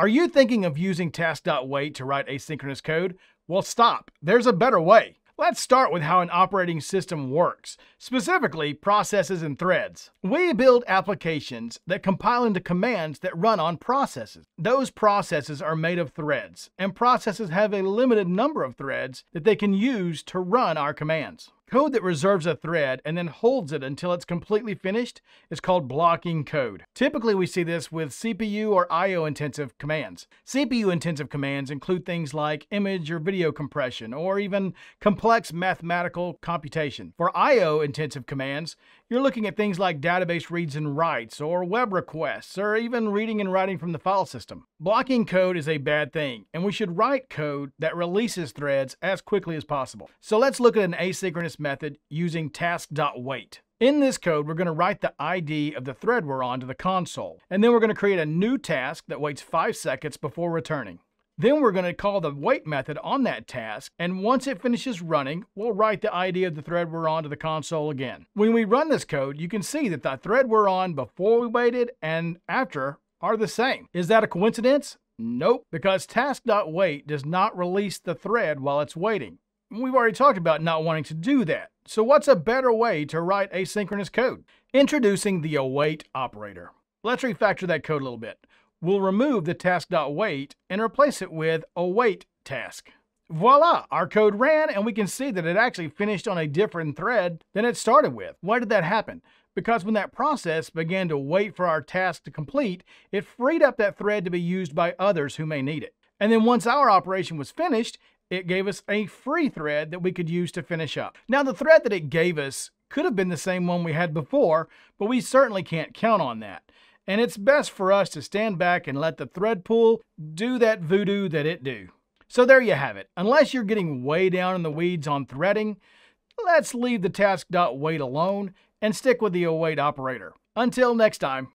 Are you thinking of using task.wait to write asynchronous code? Well, stop. There's a better way. Let's start with how an operating system works, specifically processes and threads. We build applications that compile into commands that run on processes. Those processes are made of threads, and processes have a limited number of threads that they can use to run our commands. Code that reserves a thread and then holds it until it's completely finished is called blocking code. Typically, we see this with CPU or I.O. intensive commands. CPU intensive commands include things like image or video compression or even complex mathematical computation. For I.O. intensive commands, you're looking at things like database reads and writes, or web requests, or even reading and writing from the file system. Blocking code is a bad thing, and we should write code that releases threads as quickly as possible. So let's look at an asynchronous method using task.wait. In this code, we're going to write the ID of the thread we're on to the console, and then we're going to create a new task that waits 5 seconds before returning. Then we're going to call the wait method on that task, and once it finishes running, we'll write the ID of the thread we're on to the console again. When we run this code, you can see that the thread we're on before we waited and after are the same. Is that a coincidence? Nope, because task.wait does not release the thread while it's waiting. We've already talked about not wanting to do that. So what's a better way to write asynchronous code? Introducing the await operator. Let's refactor that code a little bit we'll remove the task.wait and replace it with await task. Voila, our code ran and we can see that it actually finished on a different thread than it started with. Why did that happen? Because when that process began to wait for our task to complete, it freed up that thread to be used by others who may need it. And then once our operation was finished, it gave us a free thread that we could use to finish up. Now the thread that it gave us could have been the same one we had before, but we certainly can't count on that and it's best for us to stand back and let the thread pool do that voodoo that it do. So there you have it. Unless you're getting way down in the weeds on threading, let's leave the task.wait alone and stick with the await operator. Until next time.